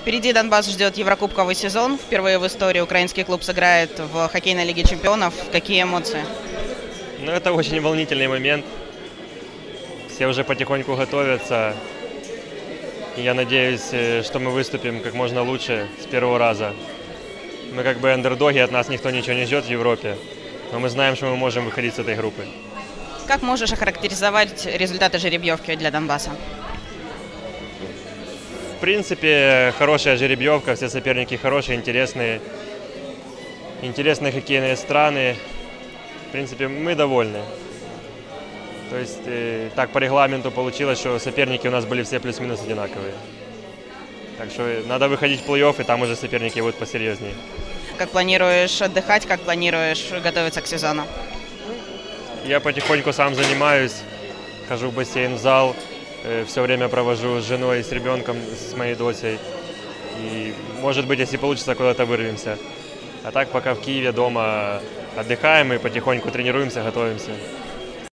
Впереди Донбасс ждет Еврокубковый сезон. Впервые в истории украинский клуб сыграет в хоккейной лиге чемпионов. Какие эмоции? Ну, это очень волнительный момент. Все уже потихоньку готовятся. И я надеюсь, э, что мы выступим как можно лучше с первого раза. Мы как бы андердоги, от нас никто ничего не ждет в Европе. Но мы знаем, что мы можем выходить с этой группы. Как можешь охарактеризовать результаты жеребьевки для Донбасса? В принципе, хорошая жеребьевка, все соперники хорошие, интересные. Интересные хоккейные страны. В принципе, мы довольны. То есть э, так по регламенту получилось, что соперники у нас были все плюс-минус одинаковые. Так что надо выходить в плей-офф, и там уже соперники будут посерьезнее. Как планируешь отдыхать, как планируешь готовиться к сезону? Я потихоньку сам занимаюсь, хожу в бассейн, в зал, э, все время провожу с женой, с ребенком, с моей дочей. И, может быть, если получится, куда-то вырвемся. А так пока в Киеве дома отдыхаем и потихоньку тренируемся, готовимся.